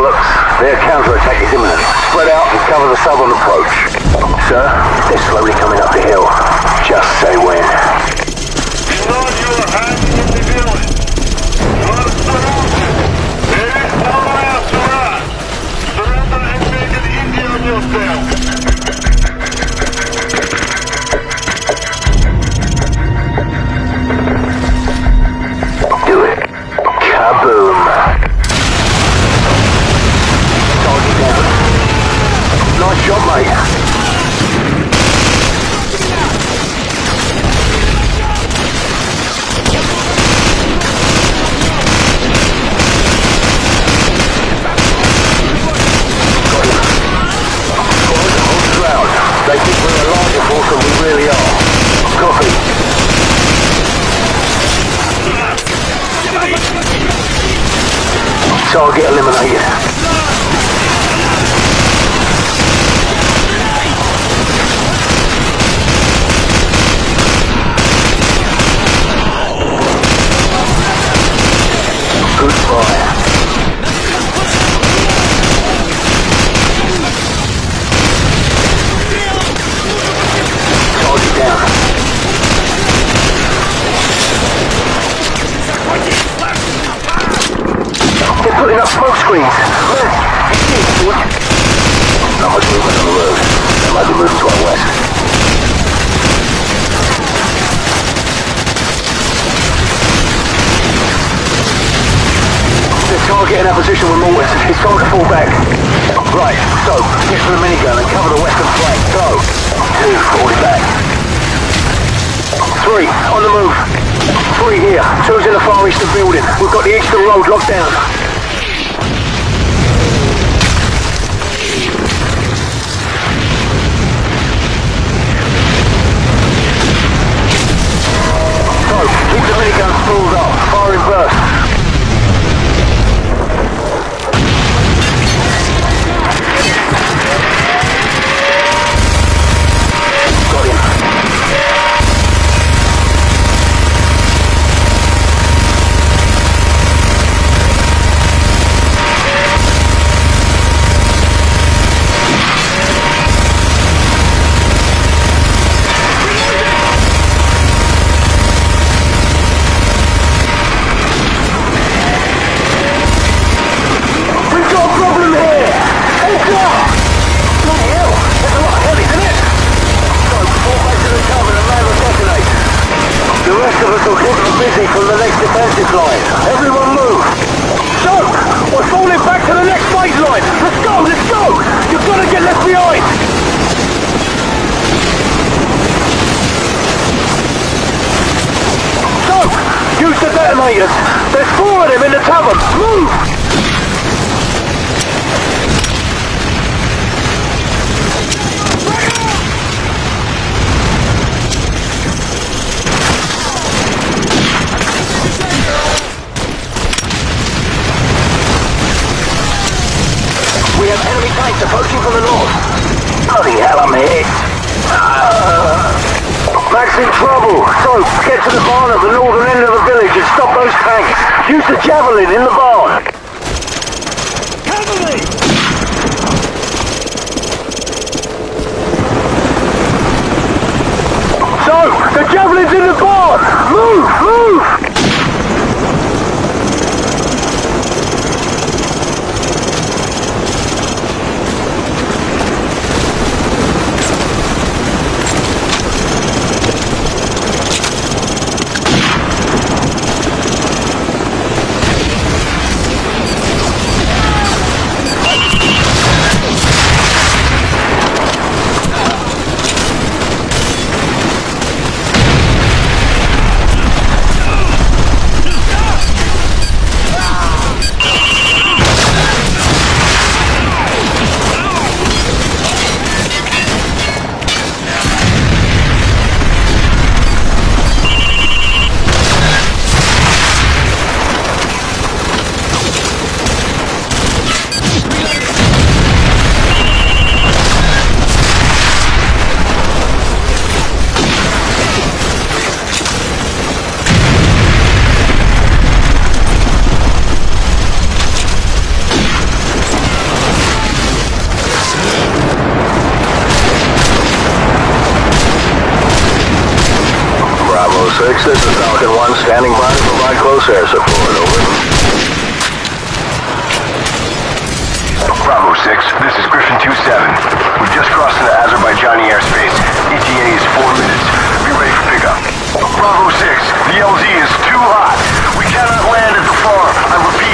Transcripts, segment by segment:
bollocks. Their counterattack is imminent. Spread out and cover the southern approach. Sir, they're slowly coming up the hill. Just say when. Not your hands in the village. Shot, mate. They think we're a larger force than we really are. Copy. Target eliminated. Good fire. Target down. They're putting up smoke screens. Not much movement on the road. They might be moving to our to fall back. Right, so, get to the minigun and cover the western flank. Go. Two, forward back. Three, on the move. Three here. Two's in the far eastern building. We've got the eastern road locked down. Keep them busy from the next defensive line. Everyone move! So, we're falling back to the next phase line! Let's go, let's go! You've got to get left behind! Use the detonators! There's four of them in the tavern! Move! The north. Bloody hell, I'm hit. Ah. Mac's in trouble. So, get to the barn at the northern end of the village and stop those tanks. Use the javelin in the barn. Standing by to provide close air support, over. Bravo 6, this is Griffin 2-7. We've just crossed into Azerbaijani airspace. ETA is 4 minutes. Be ready for pickup. Bravo 6, the LZ is too hot. We cannot land at the farm. I repeat.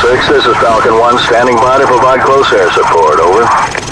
6, this is Falcon 1, standing by to provide close air support, over.